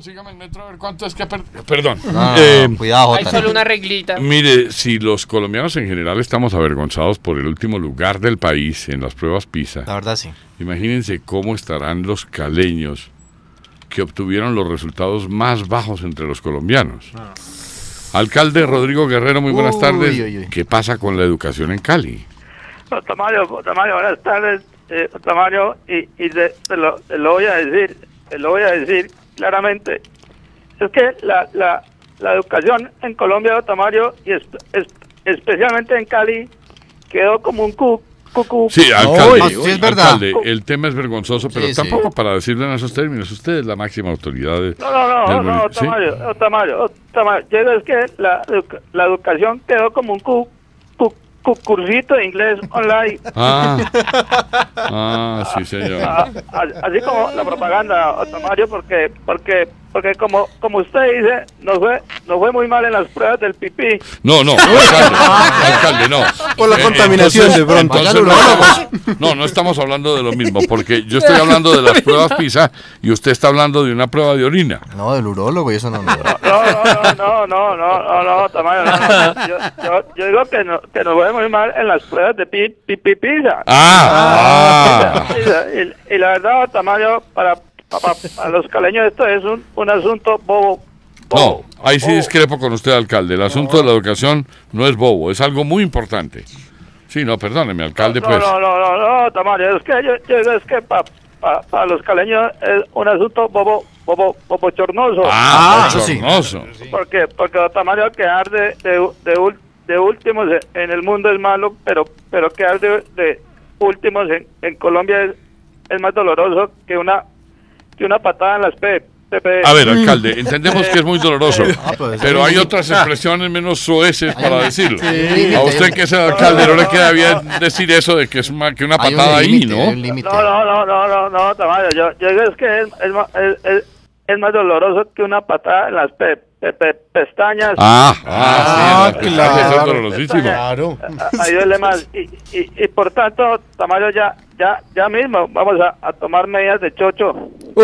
consígame el metro a ver cuánto es que per- Perdón. No, no, no, Eh, cuidado, Hay solo una reglita. Mire, si los colombianos en general estamos avergonzados por el último lugar del país en las pruebas PISA, La verdad sí. imagínense cómo estarán los caleños que obtuvieron los resultados más bajos entre los colombianos. Alcalde Rodrigo Guerrero, muy buenas Uy, tardes. uy, uy. ¿Qué pasa con la educación en Cali? Tamario, Tamario, buenas tardes, eh, Tamario, y, y te, te lo, te lo voy a decir, te lo voy a decir claramente. Es que la, la, la educación en Colombia, Tamario, y es- es- especialmente en Cali, quedó como un cu, cucú. Sí, alcalde, sí, es verdad. alcalde, el tema es vergonzoso, pero Sí, sí. tampoco para decirlo en esos términos. Usted es la máxima autoridad. de- No, no, no, del no, muni- ¿sí? Tamario, no, Tamario, no, Tamario. Yo es que la, la educación quedó como un cu, cu- cu- cursito de inglés online. Ah, ah, sí, señor. Ah, así como la propaganda, Tamario, porque porque porque como como usted dice, nos fue nos fue muy mal en las pruebas del pipí. No, no, alcalde, alcalde, no. Por la Eh, contaminación entonces- de pronto. entonces no, estamos, no, no estamos hablando de lo mismo, porque yo estoy hablando de las pruebas PISA y usted está hablando de una prueba de orina. No, del urólogo y eso no. no. No, no, no, no, no, no, no, Tamario, no, no. Yo, yo, yo digo que, no, que nos fue muy mal en las pruebas de pi, pi, pi- pizza. Ah, ah. Y, y la verdad, Tamario, para, para, para los caleños esto es un, un asunto bobo. No, bobo, ahí sí bobo. discrepo con usted, alcalde. El asunto de la educación no es bobo, es algo muy importante. Sí, no, perdóneme, alcalde, no, pues. No, no, no, no, Tamario, es que yo, es que para los caleños es un asunto bobo, bobo, bobochornoso. Ah, eso sí. bochornoso. Porque, porque Tamario quedar de, de, de últimos en el mundo es malo, pero pero quedar de, de últimos en, en Colombia es, es más doloroso que una que una patada en las P. A ver, alcalde, entendemos que es muy doloroso, Ah, pues, pero hay sí. otras expresiones menos soeces para decirlo. Sí. A usted que es el alcalde no le queda bien decir eso de que es más que una patada ahí, ¿no? No, no, no, no, no, no. Yo, yo digo es que es, es, más doloroso que una patada en las pe- pe- pe- pestañas. Ah, Ah, ah, sí, claro. eso es dolorosísimo. Claro. A- Ahí duele más. Y, y, y por tanto, Tamayo, ya, ya, ya mismo vamos a, a tomar medidas de chocho.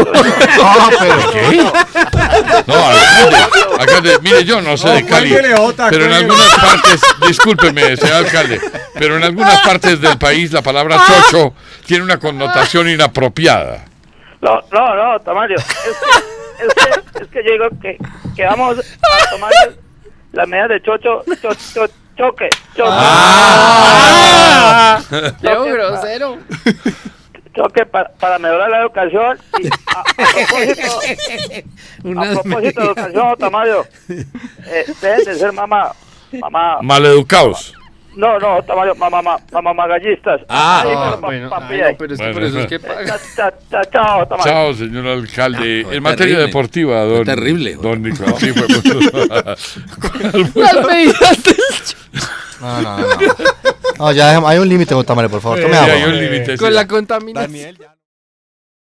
Ah, pero No, alcalde, alcalde, mire, yo no sé de Cali, pero en algunas partes, discúlpeme, señor alcalde, pero en algunas partes del país la palabra chocho tiene una connotación inapropiada. No, no, no, Tamayo. Es que, es que, es que yo digo que, que vamos a tomar las medidas de chocho, cho, cho- choque, choque. ¡Ah! ¡Qué Choque, grosero! choque para, para mejorar la educación. Y a, a propósito, a propósito de educación, Tamayo, eh, dejen de ser mamá, mamá, Maleducados. No, no, Tamayo, mamá, mamá, mamá magallistas. Ah, pa- bueno, papi, ay, ahí. no, pero es que por eso es que paga. Cha- cha- cha- Chao. Chao, señor alcalde. fue en materia terrible. deportiva, don. Fue terrible. Don Nicolás. Sí, fue muy- ¿Cuál fue? Las medidas del No, no, no. No, ya dejemos- hay un límite, Jota María, por favor. Tome Sí, agua. hay un límite. sí. Con la contaminación. Daniel, ya.